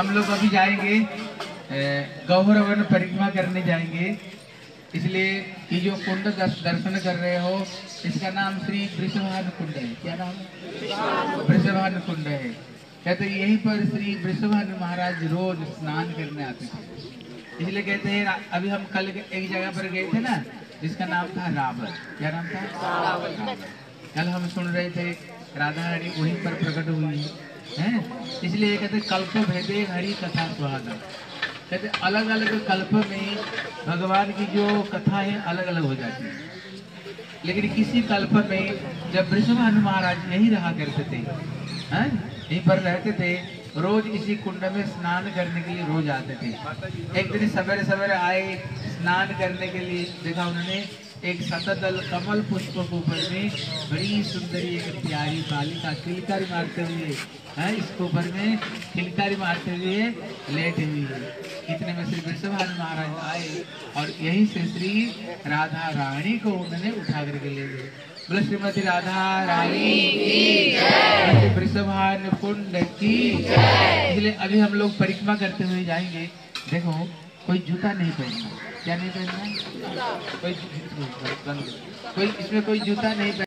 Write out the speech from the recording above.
हम लोग अभी जाएँगे गौरवन परिक्रमा करने जाएँगे। इसलिए ये जो कुंड दर्शन कर रहे हो इसका नाम श्री वृषभान कुंड है। क्या नाम? वृषभान कुंड है। कहते यहीं पर श्री वृषभान महाराज रोज स्नान करने आते थे। इसलिए कहते हैं अभी हम कल एक जगह पर गए थे ना जिसका नाम था रावण। क्या नाम था? रावण। कल हम सुन रहे थे राधा रानी वहीं पर प्रकट हुई है? इसलिए कहते कल्प भेदे हरि कथा सुहागा कहते अलग अलग कल्प में भगवान की जो कथा है अलग अलग हो जाती है लेकिन किसी कल्प में जब वृषभानु महाराज यहीं रहा करते थे? यहीं पर रहते थे, रोज इसी कुंड में स्नान करने के लिए रोज आते थे एक दिन सवेरे सवेरे आए, स्नान करने के लिए देखा उन्होंने एक सतदल कमल पुष्प ऊपर में बड़ी सुंदरी एक प्यारी बालिका किलकारी मारते हुए, है, इसके ऊपर में किलकारी मारते हुए लेटे हुई है। इतने में श्री वृषभानु महाराज आए और यहीं से श्री राधा रानी को उन्होंने उठा करके ले गए। बोले, श्रीमती राधा रानी की वृषभान कुंड की इसलिए अभी हम लोग परिक्रमा करते हुए जाएँगे। देखो, कोई जूता नहीं पहनना क्या नहीं पहनना कोई कोई इसमें कोई जूता नहीं